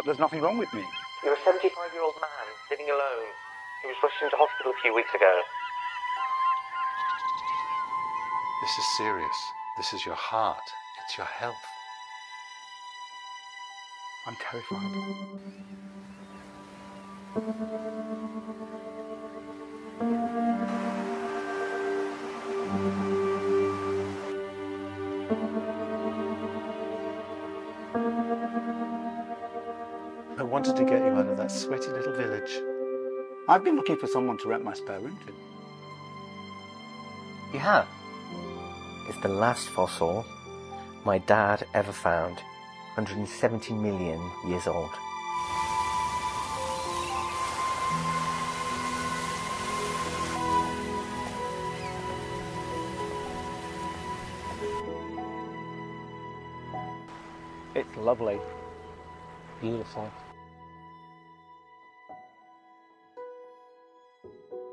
But there's nothing wrong with me. You're a 75 year old man living alone. He was rushed into hospital a few weeks ago. This is serious. This is your heart. It's your health. I'm terrified. I wanted to get you out of that sweaty little village. I've been looking for someone to rent my spare room to. You have? It's the last fossil my dad ever found, 170 million years old. It's lovely. Beautiful. Thank you